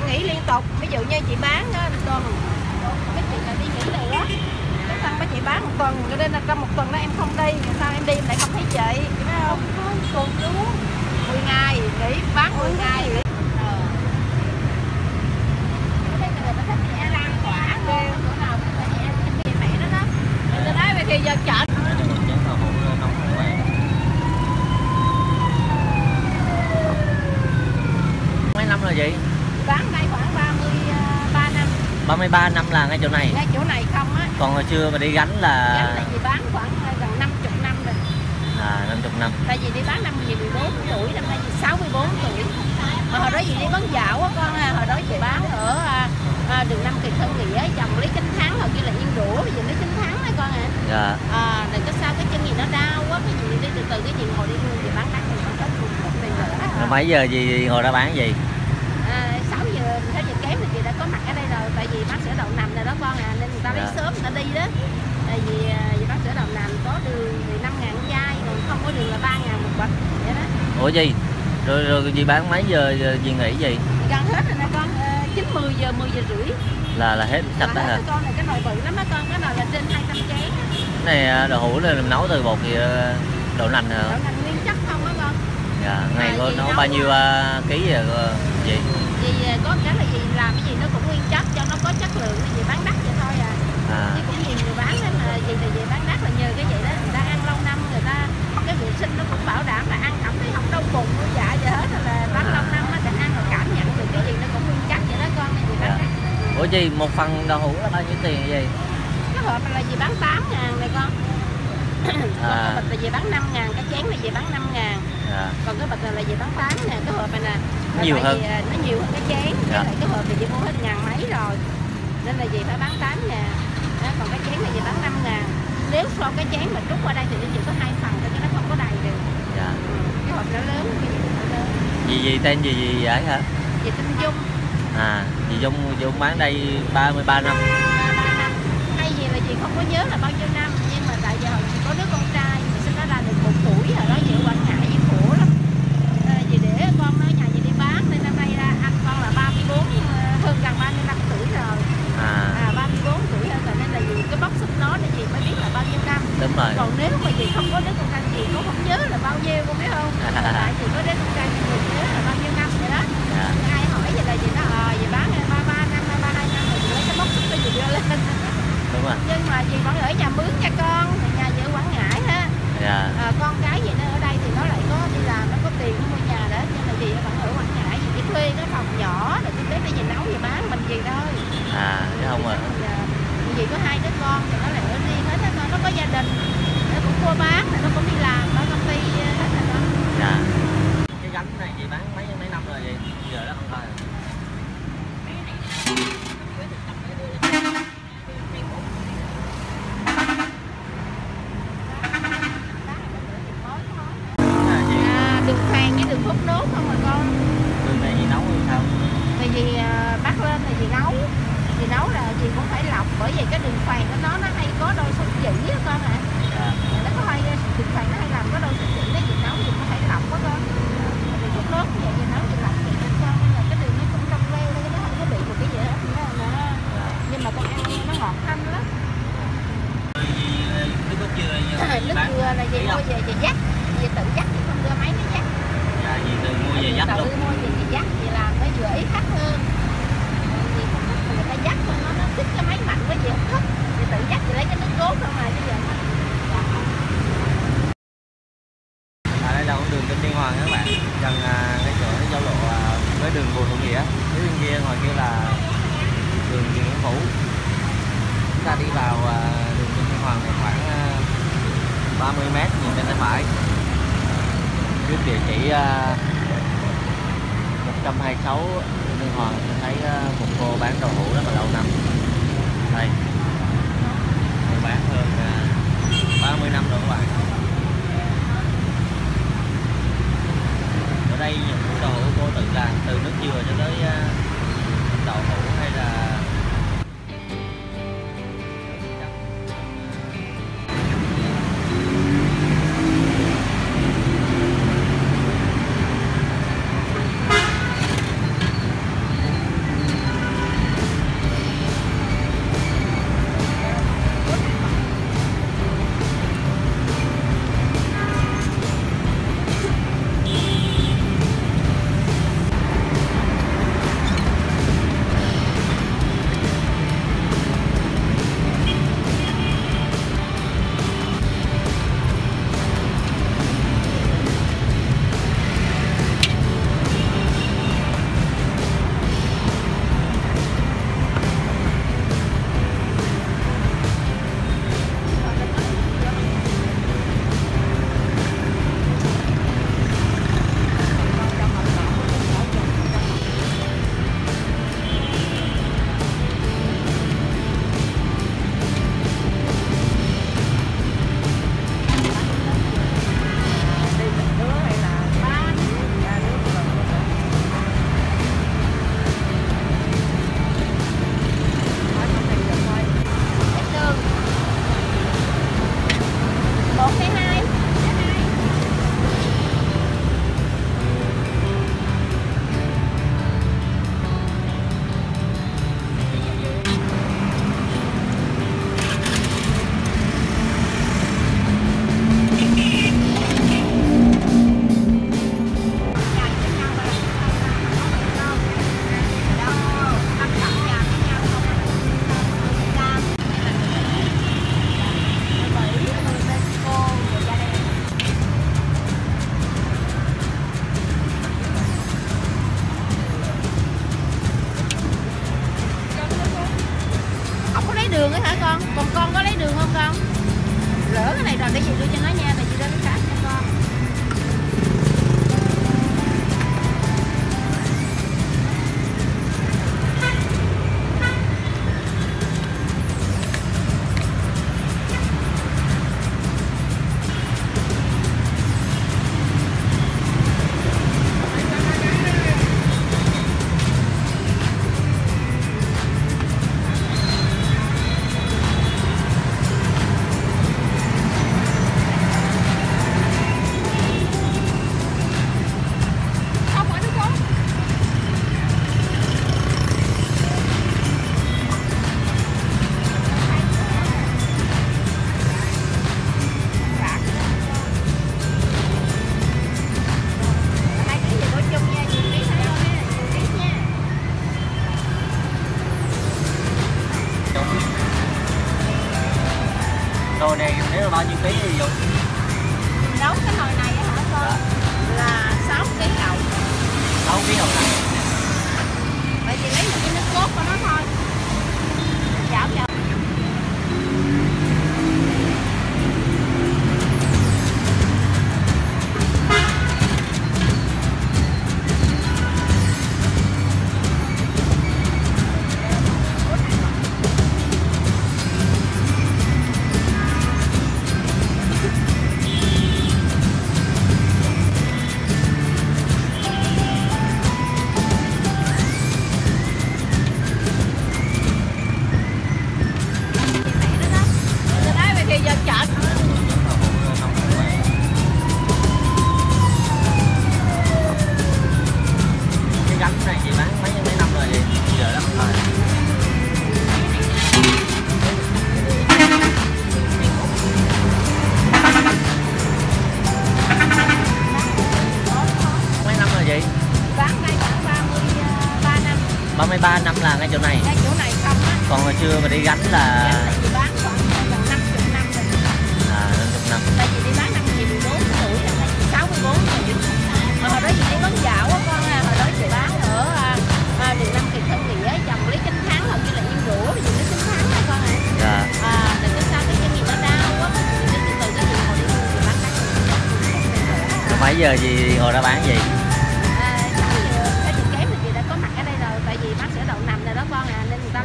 chị nghỉ liên tục. Ví dụ như chị bán đó tuần. Cái chị là đi nghỉ nữa cái xong mấy chị bán một tuần cho nên là trong một tuần đó em không đi. Rồi sao em đi em lại không thấy chị chị biết không? Tuần luôn 10 ngày nghỉ bán 10 ngày nghỉ Ờ. Cái này người ta thích chị ăn lan quả ghê chỗ nào cũng phải chị ăn cái mẹ đó đó Người ta nói vậy thì giờ chợ chén đậu hũ nóng các bạn mấy năm rồi chị bán đây khoảng 33 năm 33 năm là ngay chỗ này. Ngay chỗ này không á. Còn hồi xưa mà đi gánh Gánh là vì bán khoảng ờ, gần 50 năm rồi. À 50 năm. Tại vì đi bán năm gì 14 tuổi năm nay gì 64 tuổi. Mà hồi đó gì đi bán dạo á con à, hồi đó chị bán ở à, à, đường năm Kiệt Thân Nghĩa chồng lấy chánh thắng hồi kia là yên đũa bây giờ lấy chánh thắng á con à. Dạ. À đừng có sao cái chân gì nó đau quá cái gì đi từ từ cái gì ngồi đi luôn thì bán đắt thì bán hết luôn mấy giờ gì ngồi ra bán gì à, 6 giờ 6 giờ kém thì chị đã có mặt ở đây rồi tại vì bán rồi đó con à nên người ta lấy Dạ. sớm người ta đi đó. Tại vì, à, vì bán sữa đậu nành có đường thì 5 ngàn chai còn không có đường là 3 ngàn một bịch vậy đó. Ủa gì? Rồi rồi gì bán mấy giờ giờ gì nghỉ gì Thì gần hết rồi nè con à, 9 10 giờ 10 giờ rưỡi. Là là hết sạch đó hả? con này cái nồi bự lắm á con cái nồi là trên 200 chén. Này à, đậu hũ là nấu từ bột gì à, đậu nành hả? Đậu nành nguyên chất không á con. Dạ ngày À, có gì nấu bao nhiêu à, ký vậy à, vì à, có cái là gì làm cái gì nó cũng nguyên chất cho nó có chất lượng gì bán đắt vậy thôi à à chứ cũng nhiều người bán lắm mà gì là gì bán đắt là nhờ cái vậy đó người ta ăn lâu năm người ta cái vệ sinh nó cũng bảo đảm là ăn cảm thấy không đau bụng đau dạ gì hết rồi là bán lâu năm á thì ăn rồi cảm nhận được cái gì nó cũng nguyên chất vậy đó con này gì bán Dạ. đắt ủa gì? Một phần đậu hũ là bao nhiêu tiền vậy? Cái hộp này là gì bán 8 ngàn này con. À. cái bịch là gì bán 5 ngàn cái chén là gì bán 5 ngàn. Dạ còn cái bịch này là gì bán 8 ngàn. Cái hộp này nè là Nhiều hơn. à, nó nhiều hơn cái chén. Dạ. lại cái hộp thì chị mua hết ngàn mấy rồi. Nên là gì phải bán 8 ngàn. Đó, còn cái chén này gì bán 5 ngàn. Nếu so cái chén mà trút qua đây thì nó chỉ có hai phần thôi chứ nó không có đầy được. Dạ. Ừ. cái hộp nó lớn cái gì nó lớn. Gì gì tên gì gì vậy hả? Chị tinh dung à chị dung chị dung bán đây 33 năm ba ba năm. Hay gì là chị không có nhớ là bao nhiêu năm nhưng mà tại giờ hồi chị có đứa con trai mà sinh nó ra được một tuổi rồi đó chị ở quảng ngãi với khổ lắm à, chị để con nó nhà chị đi bán nên năm nay ra anh con là 34 ờ, hơn gần 35 tuổi rồi à à 34 tuổi hơn rồi nên là gì cái bóc xúc nó thì chị mới biết là bao nhiêu năm đúng rồi còn nếu mà chị không có đứa con trai chị cũng không nhớ là bao nhiêu con biết không tại chị có đứa con trai chị cũng nhớ là bao nhiêu năm vậy đó dạ ai hỏi vậy là chị nói ờ vậy bán ba ba năm ba ba hai năm rồi chị lấy cái bóc xúc đó chị đưa lên đúng rồi nhưng mà chị vẫn ở nhà mướn nha con nhà chị ở quảng ngãi ha dạ. À, con cái gì nó ở đây thì nó lại có đi làm nó có tiền nó mua nhà đó nhưng mà chị vẫn ở quảng ngãi. Chị chỉ thuê cái phòng nhỏ rồi chị đến đây chị nấu chị bán mình gì thôi. À chứ không rồi chị có hai đứa con thì nó lại ở riêng hết nó có gia đình nó cũng mua bán nó cũng đi làm ở công ty hết rồi con dạ cái gánh này chị bán mấy mấy năm rồi vậy giờ đó không coi rồi. à, chị à, đường phèn với đường hút nốt không mà con đường này chị nấu hay sao thì gì à, bắt lên thì gì nấu thì nấu là gì cũng phải lọc bởi vì cái đường phèn của nó nó hay có đôi sợi chỉ á con ạ. Dạ nó có hay đường phèn nó hay làm có đôi sợi chỉ nó gì nấu thì cũng phải lọc quá con. Hút nốt như vậy thì nấu thì lọc thì cho con nên là cái đường nó cũng trong veo nó không có bị một cái gì hết. Nó, dạ. Nhưng mà con ăn nó ngọt thanh lắm. Nước dừa nước là gì? Mua về chị dắt chị tự dắt chị không đưa máy nó dắt dạ gì từ mua về dắt tự luôn mua về chị dắt chị làm cái dừa ý khách hơn chị không thích mà người ta dắt thôi nó nó thích cái máy mạnh quá chị không thích chị tự dắt chị lấy cái nước cốt thôi mà bây giờ nó À, đây là con đường Kinh Tiên Hoàng các bạn gần à, ngay chỗ giao lộ à, với đường Bùi Hữu Nghĩa phía bên kia ngoài kia là đường Điện Biên Phủ chúng ta đi vào à, đường Kinh Tiên Hoàng này khoảng à, 30 mét nhìn bên tay phải. Trước địa chỉ 126 Kinh Hoàng tôi thấy à, một cô bán đậu hũ rất là lâu năm. Đây. Cô bán hơn à, 30 năm rồi các bạn. Ở đây những đậu đồ cô tự làm từ nước dừa cho tới à, đậu hũ hay là Nồi này nếu là bao nhiêu ký thì dùng nấu cái nồi này hả con? Là 6 ký đậu 6 ký hồng này. Vậy thì lấy một cái nước cốt của nó thôi. Chảo chảo 33 năm là ngay chỗ này. Đây chỗ này không á. Còn hồi xưa mà đi gánh là bán khoảng gần 50 năm rồi. 50 năm. Tại vì đi bán năm chị 14 tuổi là tại chị 64 rồi. Mà hồi đó chị đi bán dạo á con à hồi đó chị bán ở à, à, đường Nam Kiệt Thân Nghĩa chồng Lý Chánh Thắng hầu như là yên rủa vì Lý Chánh Thắng á con à. Dạ. À là cái sao cái doanh nghiệp nó đau quá cái từ từ cái chị hồi đi chị bán Rồi mấy giờ gì hồi đó bán gì?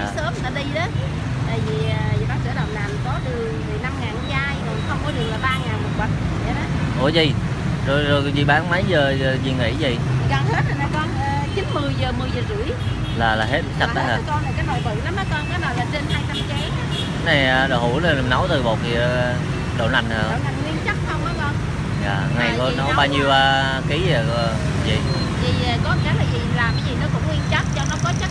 À lấy Dạ. sớm người ta đi đó tại vì, à, vì bác sữa đậu nằm có đường thì năm ngàn chai còn không có đường là ba ngàn một bịch vậy đó Ủa gì? Rồi rồi gì bán mấy giờ giờ gì nghỉ gì? Thì gần hết rồi nè con à, chín mười giờ 10 giờ rưỡi Là là hết sạch đó hả? con này cái nồi bự lắm đó con cái nồi là trên 200 chén Cái này à, đậu hũ là nấu từ bột gì à, đậu nành hả? đậu nành nguyên chất không á con Dạ, ngày À, có gì nấu bao nhiêu à, ký vậy à, vì à, có cái là gì làm cái gì nó cũng nguyên chất cho nó có chất